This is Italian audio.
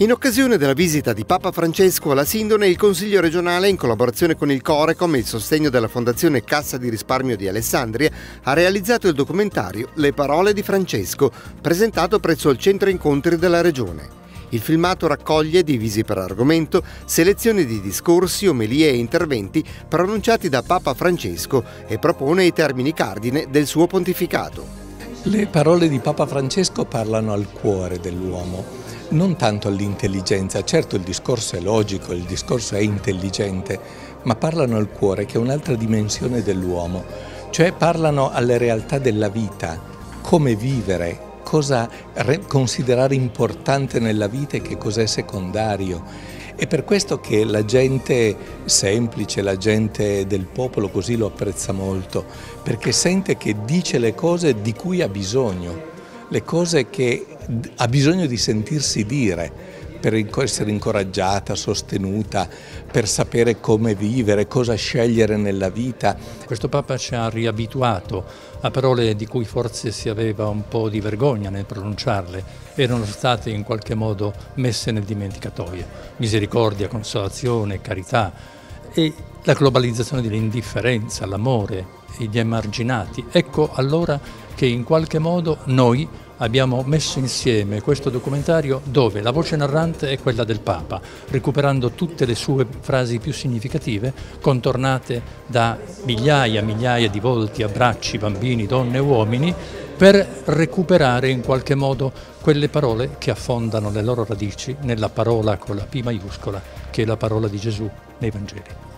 In occasione della visita di Papa Francesco alla Sindone, il Consiglio regionale, in collaborazione con il Corecom e il sostegno della Fondazione Cassa di Risparmio di Alessandria, ha realizzato il documentario Le parole di Francesco, presentato presso il centro incontri della regione. Il filmato raccoglie, divisi per argomento, selezioni di discorsi, omelie e interventi pronunciati da Papa Francesco e propone i termini cardine del suo pontificato. Le parole di Papa Francesco parlano al cuore dell'uomo non tanto all'intelligenza, certo il discorso è logico, il discorso è intelligente, ma parlano al cuore che è un'altra dimensione dell'uomo, cioè parlano alle realtà della vita, come vivere, cosa considerare importante nella vita e che cos'è secondario. È per questo che la gente semplice, la gente del popolo così lo apprezza molto, perché sente che dice le cose di cui ha bisogno le cose che ha bisogno di sentirsi dire per essere incoraggiata, sostenuta, per sapere come vivere, cosa scegliere nella vita. Questo Papa ci ha riabituato a parole di cui forse si aveva un po' di vergogna nel pronunciarle, erano state in qualche modo messe nel dimenticatoio. Misericordia, consolazione, carità e la globalizzazione dell'indifferenza, l'amore, gli emarginati. Ecco allora che in qualche modo noi abbiamo messo insieme questo documentario dove la voce narrante è quella del Papa, recuperando tutte le sue frasi più significative, contornate da migliaia e migliaia di volti, abbracci, bambini, donne e uomini, per recuperare in qualche modo quelle parole che affondano le loro radici nella parola con la P maiuscola, che è la parola di Gesù nei Vangeli.